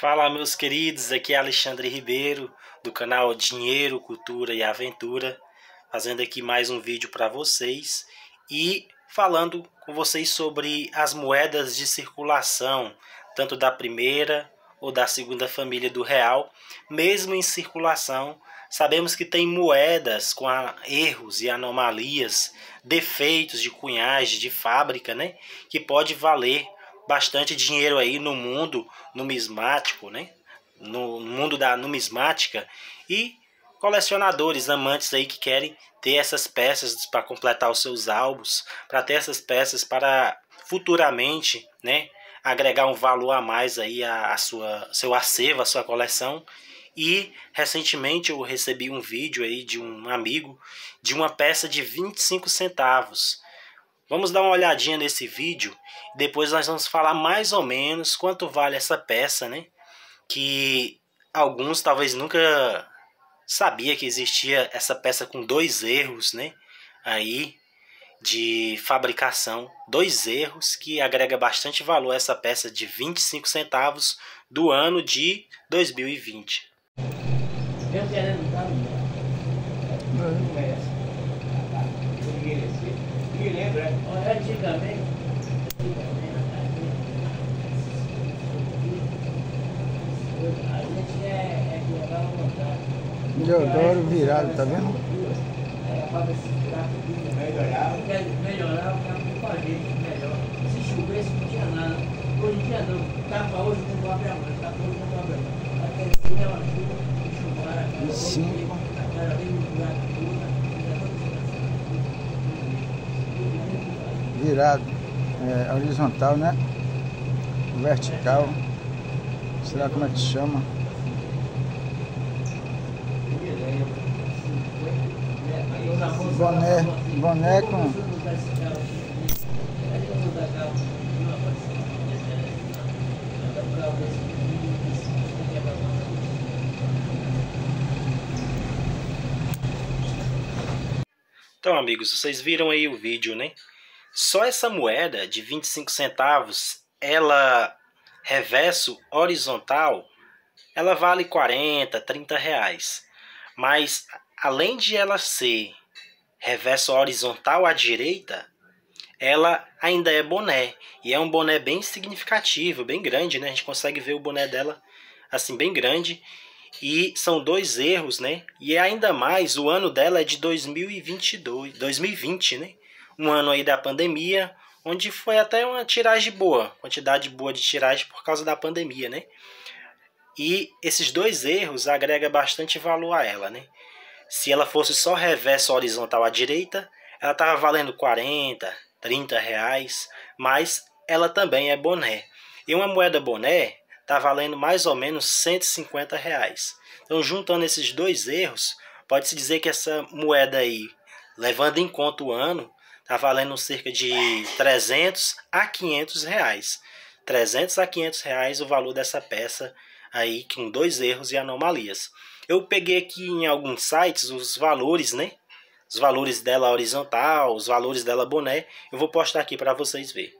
Fala meus queridos, aqui é Alexandre Ribeiro do canal Dinheiro, Cultura e Aventura, fazendo aqui mais um vídeo para vocês e falando com vocês sobre as moedas de circulação, tanto da primeira ou da segunda família do real, mesmo em circulação, sabemos que tem moedas com erros e anomalias, defeitos de cunhagem, de fábrica, né, que pode valer bastante dinheiro aí no mundo numismático, né? No mundo da numismática e colecionadores, amantes aí que querem ter essas peças para completar os seus álbuns, para ter essas peças para futuramente, né, agregar um valor a mais aí a, a sua seu acervo, a sua coleção. E recentemente eu recebi um vídeo aí de um amigo de uma peça de 25 centavos Vamos dar uma olhadinha nesse vídeo. Depois nós vamos falar mais ou menos quanto vale essa peça, né? Que alguns talvez nunca sabia que existia essa peça com dois erros, né? Aí de fabricação, dois erros que agrega bastante valor a essa peça de 25 centavos do ano de 2020. Eu antigamente, a gente é. Deodoro virado, tá vendo? Era para melhorar. Melhorar, ficava com a gente melhor. Se chovesse, não tinha nada. Hoje em dia não. Tapa hoje, abre. Aquele dia é uma chuva. Sim. No lugar tudo. Virado, é, horizontal, né? Vertical. Será como é que chama? Boné, boné com Então, amigos, vocês viram aí o vídeo, né? Só essa moeda de 25 centavos, ela reverso horizontal, ela vale 40, 30 reais. Mas além de ela ser reverso horizontal à direita, ela ainda é boné. E é um boné bem significativo, bem grande, né? A gente consegue ver o boné dela assim bem grande. E são dois erros, né? E ainda mais, o ano dela é de 2022, 2020, né? Um ano aí da pandemia, onde foi até uma tiragem boa, quantidade boa de tiragem por causa da pandemia, né? E esses dois erros agrega bastante valor a ela, né? Se ela fosse só reverso horizontal à direita, ela estava valendo 40, 30 reais, mas ela também é boné. E uma moeda boné está valendo mais ou menos 150 reais. Então, juntando esses dois erros, pode-se dizer que essa moeda aí, levando em conta o ano, Está valendo cerca de 300 a 500 reais. 300 a 500 reais o valor dessa peça aí com dois erros e anomalias. Eu peguei aqui em alguns sites os valores, né? Os valores dela horizontal, os valores dela boné. Eu vou postar aqui para vocês verem.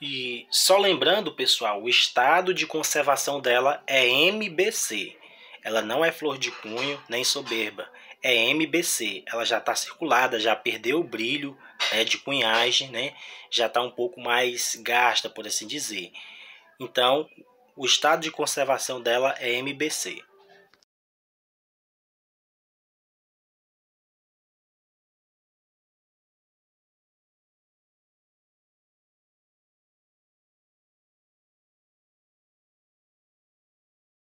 E só lembrando, pessoal, o estado de conservação dela é MBC. Ela não é flor de cunho nem soberba é MBC. Ela já está circulada, já perdeu o brilho né, de cunhagem, né? já está um pouco mais gasta, por assim dizer. Então, o estado de conservação dela é MBC.